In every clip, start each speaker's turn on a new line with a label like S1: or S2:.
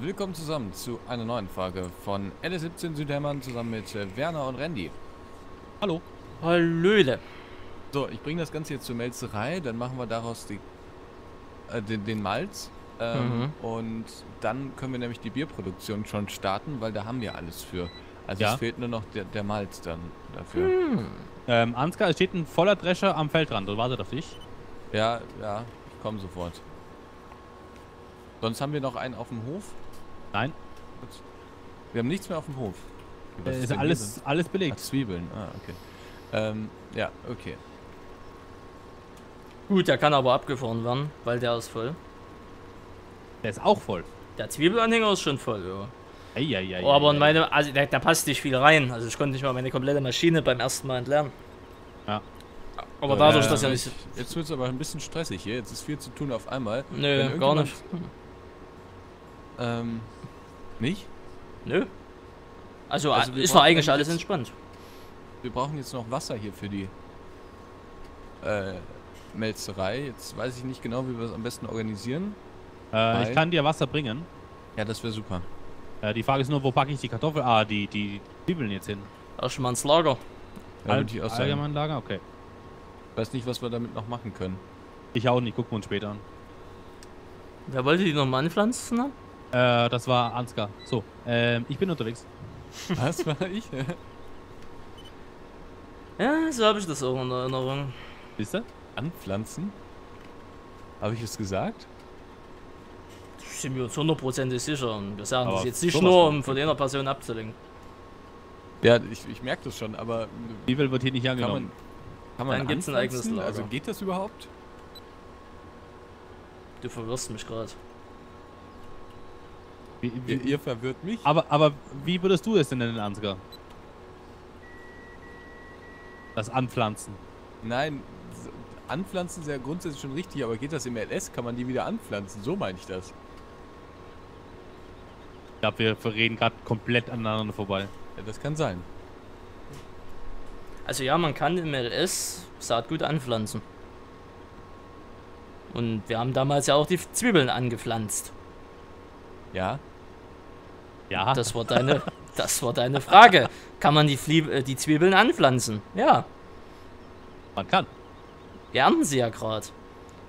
S1: willkommen zusammen zu einer neuen Folge von LS17 Südhämmern zusammen mit äh, Werner und Randy.
S2: Hallo.
S3: Hallöle.
S1: So, ich bringe das Ganze jetzt zur Melzerei, dann machen wir daraus die, äh, den, den Malz. Ähm,
S3: Mhm.
S1: Und dann können wir nämlich die Bierproduktion schon starten, weil da haben wir alles für. Also
S2: Ja.
S1: es fehlt nur noch der, der Malz dann dafür.
S3: Hm.
S2: Ähm, Ansgar, es steht ein voller Drescher am Feldrand und wartet auf dich.
S1: Ja, ja, ich komme sofort. Sonst haben wir noch einen auf dem Hof.
S2: Nein,
S1: Gut. Wir haben nichts mehr auf dem Hof. Was
S2: äh, ist alles, alles
S1: Ach,
S2: belegt.
S1: Zwiebeln, ah, okay. Ähm, ja, okay.
S3: Gut, der kann aber abgefahren werden, weil der ist voll.
S2: Der ist auch voll.
S3: Der Zwiebelanhänger ist schon voll, ja.
S2: Eieiei.
S3: Oh, aber in meine, also da, da passt nicht viel rein. Also ich konnte nicht mal meine komplette Maschine beim ersten Mal entlernen.
S2: Ja.
S3: Aber dadurch,
S1: Äh,
S3: dass ja nicht.
S1: Jetzt, wird es aber ein bisschen stressig hier. Jetzt ist viel zu tun auf einmal.
S3: Nö, gar nicht.
S1: Ähm, nicht?
S3: Nö. Also,
S1: Also
S3: ist doch eigentlich alles entspannt.
S1: Wir brauchen jetzt noch Wasser hier für die äh, Melzerei. Jetzt weiß ich nicht genau, wie wir das am besten organisieren.
S2: Äh, ich kann dir Wasser bringen.
S1: Ja, das wäre super.
S2: Äh, die Frage ist nur, wo packe ich die Kartoffel, ah, die, die Zwiebeln jetzt hin?
S3: Erstmal ins Lager.
S1: Ja, würde ich auch sagen.
S2: Allgemeinlager? Okay.
S1: Ich weiß nicht, was wir damit noch machen können.
S2: Ich auch nicht, gucken wir uns später an.
S3: Wer wollte die nochmal anpflanzen?
S2: Äh, das war Ansgar. So, ähm, ich bin unterwegs.
S1: Was war ich?
S3: Ja, so habe ich das auch in Erinnerung.
S2: Wisst ihr?
S1: Anpflanzen? Habe ich es gesagt?
S3: Sind wir uns hundertprozentig sicher. Und wir sagen
S2: Aber
S3: das jetzt nicht nur, um von einer Person abzulenken.
S1: Ja, ich, ich merke das schon, aber
S2: Zwiebel wird hier nicht
S1: kann
S2: angenommen.
S1: man, kann man
S3: Dann gibt's ein eigenes? Lager.
S1: Also geht das überhaupt?
S3: Du verwirrst mich gerade.
S2: Wie, wie,
S1: Ihr, ihr verwirrt mich.
S2: aber, aber wie würdest du es denn nennen, Ansgar? Das Anpflanzen.
S1: Nein, anpflanzen ist ja grundsätzlich schon richtig, aber geht das im LS? Kann man die wieder anpflanzen? So meine ich das.
S2: Ich glaube, wir reden gerade komplett aneinander vorbei.
S1: Ja, das kann sein.
S3: Also ja, man kann im LS Saatgut anpflanzen. Und wir haben damals ja auch die Zwiebeln angepflanzt.
S1: Ja?
S2: Ja,
S3: Das war deine, das war deine Frage. Kann man die, Flie äh, die Zwiebeln anpflanzen? Ja,
S2: man kann.
S3: wir ernten sie ja gerade.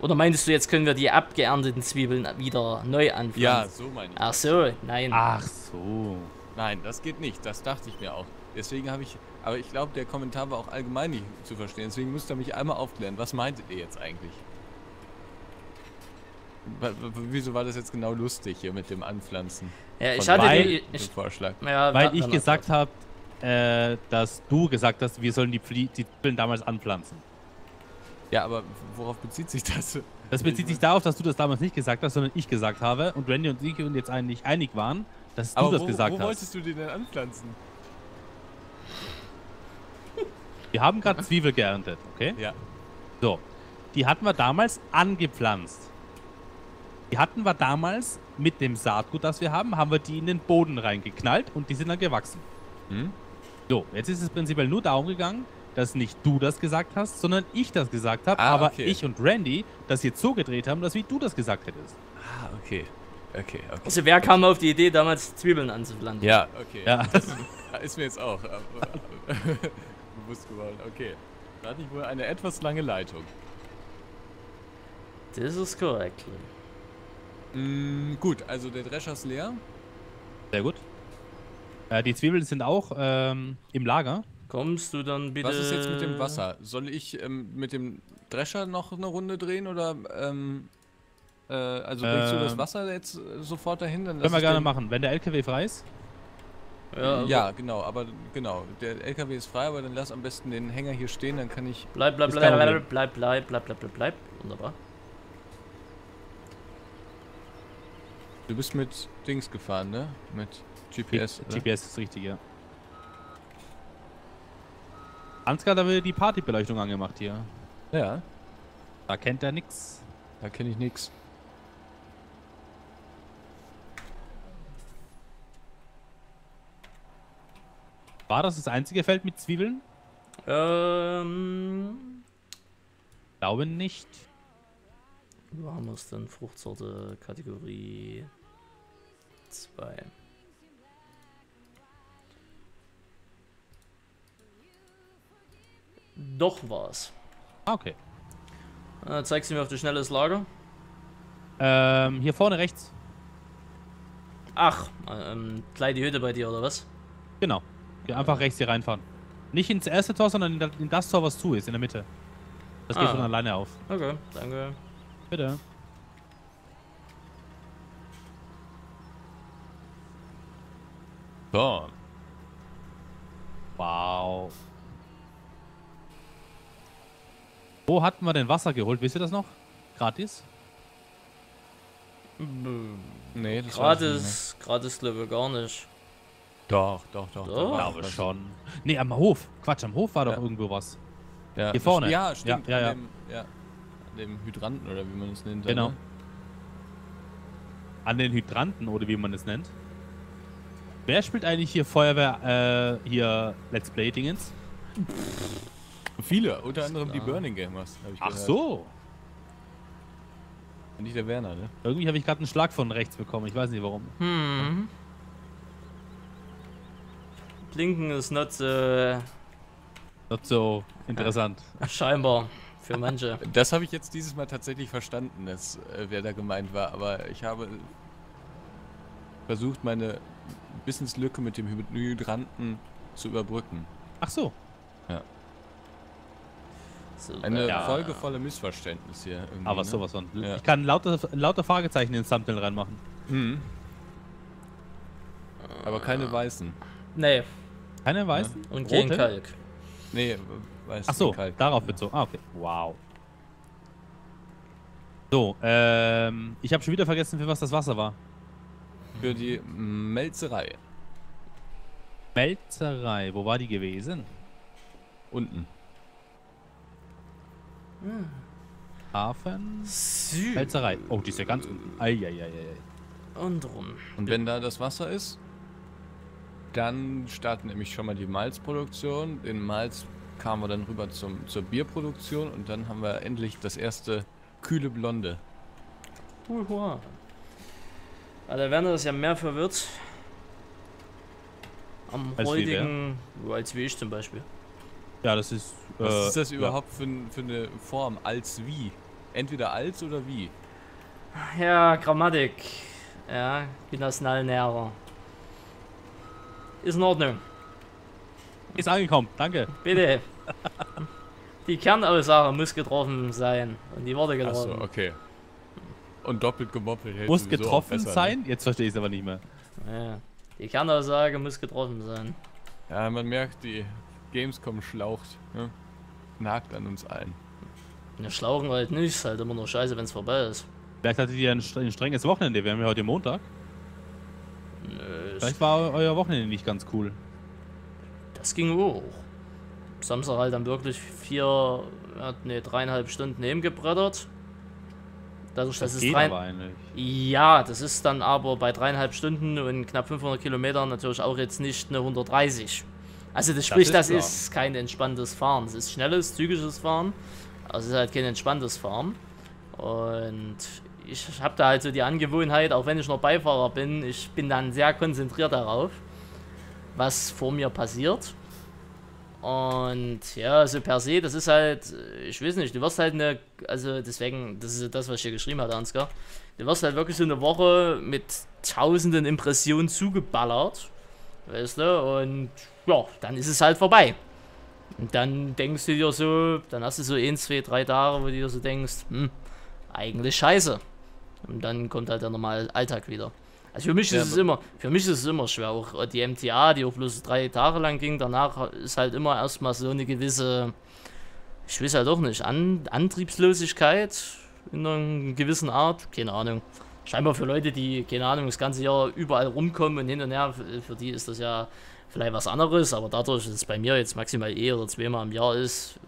S3: Oder meintest du, jetzt können wir die abgeernteten Zwiebeln wieder neu anpflanzen?
S1: Ja, so meine ich.
S3: Ach so, nein.
S2: Ach so.
S1: Nein, das geht nicht. Das dachte ich mir auch. Deswegen habe ich. Aber ich glaube, der Kommentar war auch allgemein nicht zu verstehen. Deswegen müsst ihr mich einmal aufklären. Was meintet ihr jetzt eigentlich? Wieso war das jetzt genau lustig hier mit dem Anpflanzen?
S3: ja, ich
S1: Von
S3: hatte
S2: weil-
S3: die, ich,
S1: Vorschlag.
S3: ja,
S2: Weil ich gesagt habe, äh, dass du gesagt hast, wir sollen die, Pfli die damals anpflanzen.
S1: Ja, aber worauf bezieht sich das?
S2: Das bezieht sich darauf, dass du das damals nicht gesagt hast, sondern ich gesagt habe und Randy und ich uns jetzt eigentlich einig waren, dass du
S1: Aber
S2: das
S1: wo,
S2: gesagt
S1: wo
S2: hast.
S1: wolltest du die denn anpflanzen?
S2: Wir haben gerade Zwiebel geerntet, okay?
S1: Ja.
S2: So. Die hatten wir damals angepflanzt. Hatten wir damals mit dem Saatgut, das wir haben, haben wir die in den Boden reingeknallt und die sind dann gewachsen.
S1: Hm?
S2: So, jetzt ist es prinzipiell nur darum gegangen, dass nicht du das gesagt hast, sondern ich das gesagt habe,
S1: Ah,
S2: aber
S1: okay.
S2: ich und Randy das jetzt so gedreht haben, dass wie du das gesagt hättest.
S1: Ah, okay. Okay, okay.
S3: Also wer kam auf die Idee, damals Zwiebeln anzupflanzen?
S1: Ja, okay.
S2: Ja.
S1: Ist mir jetzt auch äh, bewusst geworden. Okay. Da hatte ich wohl eine etwas lange Leitung.
S3: Das ist korrekt.
S1: Mm, gut, also der Drescher ist leer.
S2: Sehr gut. Äh, die Zwiebeln sind auch ähm, im Lager.
S3: Kommst du dann bitte...
S1: Was ist jetzt mit dem Wasser? Soll ich ähm, mit dem Drescher noch eine Runde drehen oder ähm, äh, also bringst du das
S2: Ähm.
S1: Wasser jetzt äh, sofort dahin? Dann
S2: Können wir gerne machen. Wenn der LKW frei ist,
S3: Ja,
S1: Ja, genau, aber genau, der LKW ist frei, aber dann lass am besten den Hänger hier stehen, dann kann ich.
S3: Bleib, bleib, bleib, bleib, bleib, bleib, bleib, bleib, bleib, bleib. Wunderbar.
S1: Du bist mit Dings gefahren, ne? Mit GPS. oder?
S2: GPS ist richtig, ja. Ansgar hat aber die Partybeleuchtung angemacht hier.
S1: Ja,
S2: Da kennt er nix.
S1: da kenne ich nix.
S2: War das das einzige Feld mit Zwiebeln?
S3: Ähm...
S2: Glaube nicht.
S3: Wo haben wir es denn? Fruchtsorte, Kategorie bei. Doch war's.
S2: Okay.
S3: Äh, zeigst du mir auf die Schnelle das Lager?
S2: Ähm, hier vorne rechts.
S3: Ach, ähm, gleich die Hütte bei dir, oder was?
S2: Genau. Geh einfach rechts hier reinfahren. Nicht ins erste Tor, sondern in, das- Tor, was zu ist, in der Mitte. Das geht
S3: Ah.
S2: von alleine auf.
S3: Okay, danke.
S2: Bitte.
S1: So.
S2: Wow. Wo hatten wir denn Wasser geholt? Wisst ihr das noch? Gratis?
S1: Nee, das
S3: Gratis, gratis glaube ich gar nicht.
S1: Doch, doch, doch.
S3: Doch.
S1: war
S2: Glaube schon. Nee, am Hof. Quatsch, am Hof war doch
S1: Ja.
S2: irgendwo was.
S1: Ja.
S2: Hier vorne.
S1: Ja, stimmt.
S2: Ja, ja, ja.
S1: An, dem, ja. an dem Hydranten oder wie man es nennt.
S2: Genau.
S1: Ne?
S2: An den Hydranten oder wie man es nennt. Wer spielt eigentlich hier Feuerwehr, äh, hier Let's Play Dingens?
S1: Viele, unter anderem die. Burning Gamers. hab ich
S2: Ach
S1: gehört.
S2: so.
S1: Nicht der Werner, ne?
S2: Irgendwie habe ich gerade einen Schlag von rechts bekommen. Ich weiß nicht warum.
S3: Hm. Blinken ist not äh,
S2: Not so interessant.
S3: scheinbar für manche.
S1: Das habe ich jetzt dieses Mal tatsächlich verstanden, dass, äh, wer da gemeint war. Aber ich habe versucht, meine Wissenslücke mit dem Hy- Hydranten zu überbrücken.
S2: Ach so.
S3: So,
S1: Eine
S2: Ja.
S1: Folge voller Missverständnis hier. Irgendwie,
S2: Aber
S1: ne?
S2: sowas von.
S1: Ja.
S2: Ich kann lauter, lauter Fragezeichen ins Thumbnail reinmachen.
S1: Mhm. Aber keine weißen.
S3: Nee,
S2: Keine weißen?
S3: und kein
S2: Rote?
S3: Kalk.
S1: Nee, weiß
S2: Ach so,
S1: kalt.
S2: darauf bezogen. Ah, okay. Wow. So, ähm, ich habe schon wieder vergessen, für was das Wasser war.
S1: Für die Melzerei.
S2: Melzerei, wo war die gewesen?
S1: Unten.
S2: Hafen?
S3: Süd.
S2: Melzerei. Oh, die ist ja ganz unten. Eieieiei.
S3: Und rum.
S1: Und wenn da das Wasser ist, dann starten nämlich schon mal die Malzproduktion. Den Malz kamen wir dann rüber zum, zur Bierproduktion und dann haben wir endlich das erste kühle Blonde.
S3: Huhua. Aber der Werner ist ja mehr verwirrt. Am
S2: Als wie wer?
S3: heutigen, als wie ich zum Beispiel.
S2: Ja, das ist.
S1: Was
S2: äh,
S1: ist das
S2: ja.
S1: überhaupt für, n- für eine Form? Als wie? Entweder als oder wie?
S3: Ja, Grammatik. Ja, bin das Nallnäher. Ist in Ordnung.
S2: Ist angekommen, danke.
S3: Bitte. die Kernaussage muss getroffen sein. Und die
S1: Achso,
S3: getroffen.
S1: okay. Und doppelt gemoppelt hält
S2: Muss getroffen
S1: besser, ne?
S2: sein? Jetzt verstehe ich es aber nicht mehr.
S3: Ja. Die Kernaussage muss getroffen sein.
S1: Ne? Ja, man merkt, die Gamescom schlaucht. Ne? Nagt an uns allen.
S3: Wir schlauchen halt nicht, ist halt immer nur scheiße, wenn es vorbei ist.
S2: Vielleicht hattet ihr ein, ein strenges Wochenende. Wir haben ja heute Montag.
S3: Nö,
S2: Vielleicht war eu- euer Wochenende nicht ganz cool.
S3: Das ging hoch. Samstag halt dann wirklich vier, nee, dreieinhalb Stunden nebengebrettert. Dadurch, dass
S2: Das
S3: es
S2: geht
S3: drei,
S2: aber eigentlich.
S3: Ja, das ist dann aber bei dreieinhalb Stunden und knapp 500 Kilometern natürlich auch jetzt nicht eine 130. Also das spricht,
S2: ist
S3: das ist kein entspanntes Fahren. Es ist schnelles, zügiges Fahren. Also es ist halt kein entspanntes Fahren. Und ich habe da halt so die Angewohnheit, auch wenn ich noch Beifahrer bin, ich bin dann sehr konzentriert darauf, was vor mir passiert. Und ja, also per se, das ist halt, ich weiß nicht, du wirst halt eine, also deswegen, das ist das, was ich hier geschrieben hatte, Ansgar. Du wirst halt wirklich so eine Woche mit tausenden Impressionen zugeballert, weißt du, und ja, dann ist es halt vorbei. Und dann denkst du dir so, dann hast du so ein, zwei, drei Tage, wo du dir so denkst, hm, eigentlich scheiße. Und dann kommt halt der normale Alltag wieder. Also für mich
S1: Ja,
S3: ist es immer, für mich ist es immer schwer. Auch die MTA, die auch bloß drei Tage lang ging, danach ist halt immer erstmal so eine gewisse, ich weiß halt auch nicht, An Antriebslosigkeit in einer gewissen Art, keine Ahnung. Scheinbar für Leute, die, keine Ahnung, das ganze Jahr überall rumkommen und hin und her, für, für die ist das ja vielleicht was anderes, aber dadurch, dass es bei mir jetzt maximal eh oder zweimal im Jahr ist,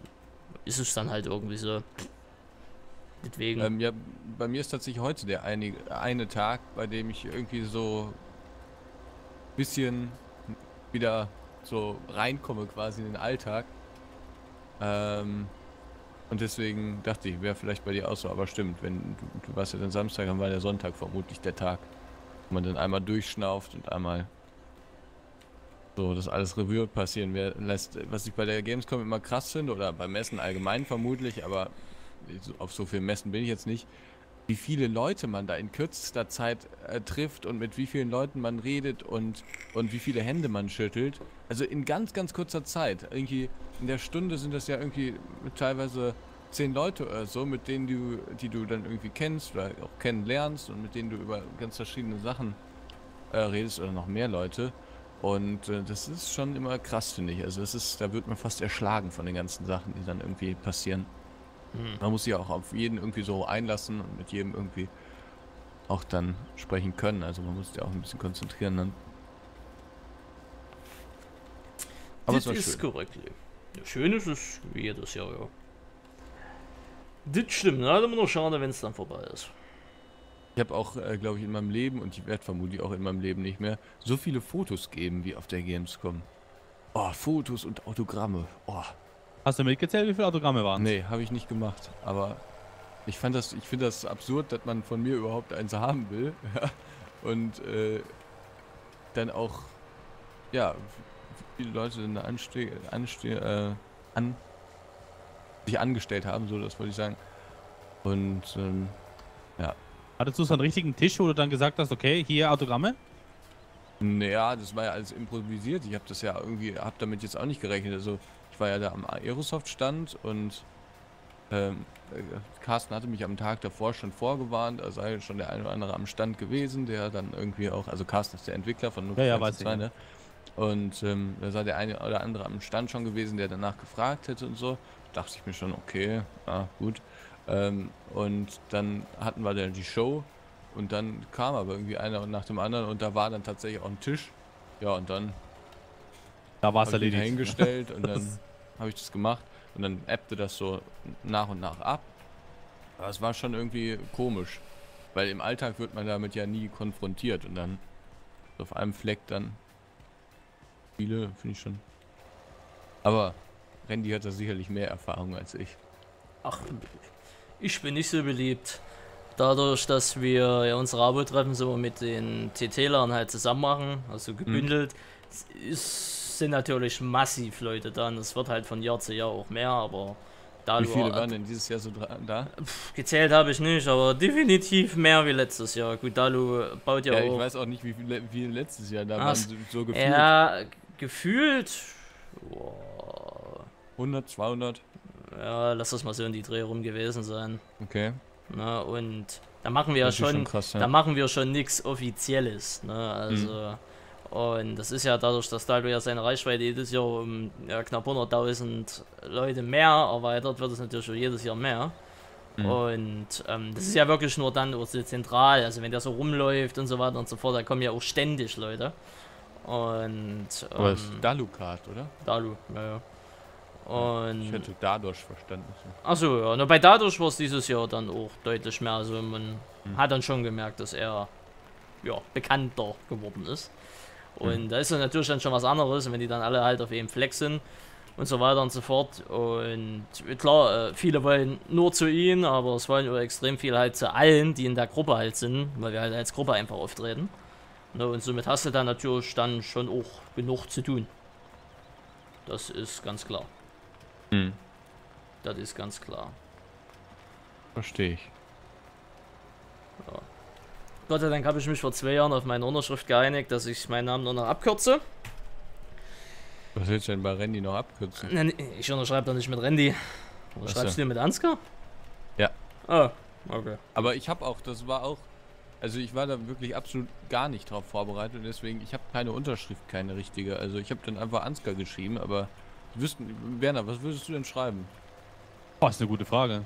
S3: ist es dann halt irgendwie so. Deswegen.
S1: Ähm, ja, bei mir ist tatsächlich heute der eine, eine Tag, bei dem ich irgendwie so bisschen wieder so reinkomme quasi in den Alltag. Ähm, und deswegen dachte ich, wäre vielleicht bei dir auch so, aber stimmt, wenn du, du warst ja dann Samstag, dann war der Sonntag vermutlich der Tag, wo man dann einmal durchschnauft und einmal so das alles Revue passieren lässt. Was ich bei der Gamescom immer krass finde, oder beim Messen allgemein vermutlich, aber auf so vielen Messen bin ich jetzt nicht, wie viele Leute man da in kürzester Zeit äh, trifft und mit wie vielen Leuten man redet und, und wie viele Hände man schüttelt. Also in ganz, ganz kurzer Zeit. Irgendwie in der Stunde sind das ja irgendwie teilweise zehn Leute oder so, mit denen du, die du dann irgendwie kennst oder auch kennenlernst und mit denen du über ganz verschiedene Sachen äh, redest oder noch mehr Leute. Und äh, das ist schon immer krass, finde ich. Also das ist, da wird man fast erschlagen von den ganzen Sachen, die dann irgendwie passieren.
S3: Hm.
S1: Man muss sich auch auf jeden irgendwie so einlassen und mit jedem irgendwie auch dann sprechen können. Also man muss sich auch ein bisschen konzentrieren dann. Aber es
S3: das ist
S1: schön.
S3: korrekt. Ja, schön ist es wie jedes Jahr, ja. Das stimmt, ne? immer nur schade, wenn es dann vorbei ist.
S1: Ich habe auch, äh, glaube ich, in meinem Leben und ich werde vermutlich auch in meinem Leben nicht mehr so viele Fotos geben wie auf der Gamescom. Oh, Fotos und Autogramme. Oh,
S2: Hast du mitgezählt, wie viele Autogramme waren?
S1: nee, habe ich nicht gemacht. Aber ich fand das, ich finde das absurd, dass man von mir überhaupt eins haben will. ja. und äh, dann auch, ja, wie viele Leute denn da anste anste äh, an sich angestellt haben, so das wollte ich sagen. Und ähm,
S2: Hattest du so einen richtigen Tisch, wo du dann gesagt hast, okay, hier Autogramme?
S1: Naja, das war ja alles improvisiert. Ich habe das ja irgendwie, habe damit jetzt auch nicht gerechnet. Also ich war ja da am Aerosoft-Stand und ähm, äh, Carsten hatte mich am Tag davor schon vorgewarnt, da sei schon der eine oder andere am Stand gewesen, der dann irgendwie auch, also Carsten ist der Entwickler von
S2: Ja, ja,
S1: 1
S2: weiß
S1: und 2,
S2: ich, ja.
S1: ne? Und ähm, da sei der eine oder andere am Stand schon gewesen, der danach gefragt hätte und so. Dachte ich mir schon, okay, ja, gut. Ähm, und dann hatten wir dann die Show und dann kam aber irgendwie einer nach dem anderen und da war dann tatsächlich auch ein Tisch. Ja, und dann
S2: Da war es
S1: habe ich
S2: erledigt.
S1: hingestellt und dann habe ich das gemacht und dann appte das so nach und nach ab. Aber es war schon irgendwie komisch, weil im Alltag wird man damit ja nie konfrontiert und dann auf einem Fleck dann viele finde ich schon. Aber Randy hat da sicherlich mehr Erfahrung als ich.
S3: Ach, ich bin nicht so beliebt. Dadurch, dass wir ja unsere Abo-Treffen so mit den TT-Lern halt zusammen machen, also gebündelt, es ist, sind natürlich massiv Leute da und es wird halt von Jahr zu Jahr auch mehr, aber da
S1: Wie viele waren denn dieses Jahr so da?
S3: gezählt habe ich nicht, aber definitiv mehr wie letztes Jahr. Gut, Dalu baut ja,
S1: Ja, ich
S3: auch.
S1: weiß auch nicht, wie viele wie letztes Jahr da
S3: Ach,
S1: waren, so, gefühlt.
S3: Ja, gefühlt. Boah,
S1: 100, 200.
S3: ja, lass das mal so in die Dreh rum gewesen sein.
S1: Okay.
S3: Ne? Und da machen wir ja
S1: ist
S3: schon,
S1: krass,
S3: da
S1: ja.
S3: machen wir schon nichts Offizielles. Ne? Also, und das ist ja dadurch, dass Daldo ja seine Reichweite jedes Jahr um ja, knapp 100.000 Leute mehr erweitert, wird es natürlich schon jedes Jahr mehr.
S1: Mhm.
S3: Und ähm, das ist ja wirklich nur dann auch so zentral, also wenn der so rumläuft und so weiter und so fort, da kommen ja auch ständig Leute. Und
S1: Aber
S3: ähm,
S1: ist Dalukat, oder?
S3: Dalu, ja, ja. Und
S1: Ich hätte dadurch verstanden.
S3: Achso, ja. Nur bei dadurch war es dieses Jahr dann auch deutlich mehr. Also man
S1: Mhm.
S3: hat dann schon gemerkt, dass er ja, bekannter geworden ist. Und da ist dann natürlich dann schon was anderes, wenn die dann alle halt auf einem Fleck sind und so weiter und so fort. Und klar, äh, viele wollen nur zu ihnen, aber es wollen extrem viele halt zu allen, die in der Gruppe halt sind, weil wir halt als Gruppe einfach auftreten. Ne, und somit hast du dann natürlich dann schon auch genug zu tun. Das ist ganz klar.
S1: Hm.
S3: Das ist ganz klar.
S1: Verstehe ich.
S3: Gott sei Dank habe ich mich vor zwei Jahren auf meine Unterschrift geeinigt, dass ich meinen Namen nur noch abkürze.
S1: Was willst du denn bei Randy noch abkürzen?
S3: Nein, Ich unterschreibe doch nicht mit Randy. Unterschreibst du mit Ansgar?
S1: Ja.
S3: Ah, okay.
S1: Aber ich habe auch, das war auch, also ich war da wirklich absolut gar nicht drauf vorbereitet und deswegen, ich habe keine Unterschrift, keine richtige. Also ich habe dann einfach Ansgar geschrieben, aber wüssten, Werner, was würdest du denn schreiben?
S2: Boah, ist eine gute Frage.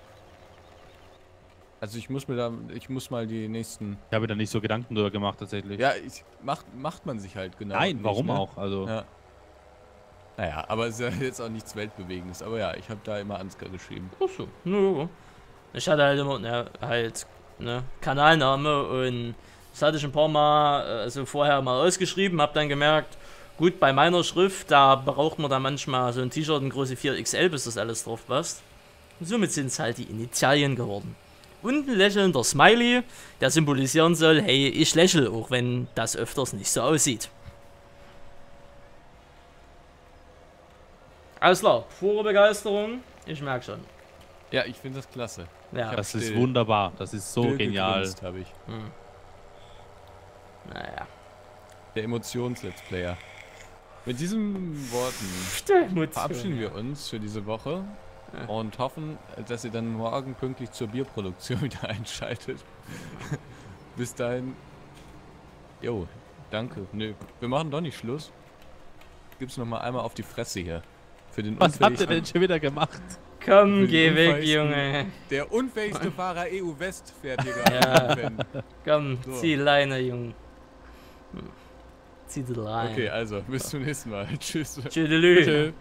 S1: Also ich muss mir da, ich muss mal die nächsten,
S2: Ich habe da nicht so Gedanken drüber gemacht, tatsächlich.
S1: ja, ich, macht, macht man sich halt genau.
S2: Nein,
S1: nicht,
S2: warum
S1: ne?
S2: auch? Also,
S1: Ja. Naja, aber es ist ja jetzt auch nichts Weltbewegendes. Aber ja, ich habe da immer Ansgar geschrieben.
S3: Achso, nö. Ich hatte halt immer, ne, halt, ne, Kanalname und das hatte ich ein paar Mal, äh, also vorher mal ausgeschrieben, hab dann gemerkt, gut, bei meiner Schrift, da braucht man dann manchmal so ein T-Shirt in Größe 4XL, bis das alles drauf passt. Und somit sind es halt die Initialien geworden. Und ein lächelnder Smiley, der symbolisieren soll, hey, ich lächle, auch wenn das öfters nicht so aussieht. Alles klar, pure Begeisterung, ich merke schon.
S1: Ja, ich finde das klasse.
S3: Ja,
S2: Das ist wunderbar. Das ist so
S1: Still
S2: genial.
S1: gegrinst Hab ich.
S3: hm. Naja.
S1: Der Emotions-Let's Player. Mit diesen Worten verabschieden wir uns für diese Woche. Und hoffen, dass ihr dann morgen pünktlich zur Bierproduktion wieder einschaltet. Bis dahin. Jo, danke. Nö, wir machen doch nicht Schluss. Gibt's noch mal einmal auf die Fresse hier. Für den
S2: Was habt ihr denn schon wieder gemacht?
S3: Komm, geh weg, Junge.
S1: Der unfähigste Fahrer EU West fährt hier gerade.
S3: Ja. Komm,
S1: So.
S3: zieh Leine, Junge. Zieh die Leine.
S1: Okay, also, bis zum nächsten Mal. Tschüss.
S3: Tschüdelü.
S1: Tschö.